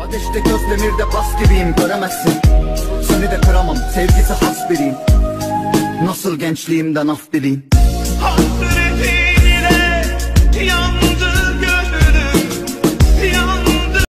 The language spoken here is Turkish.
Ateşte göz demirde bas gibiyim göremezsin. Seni de kıramam sevgisi has biriyim. Nasıl gençliğimden af dileyim? Hasretin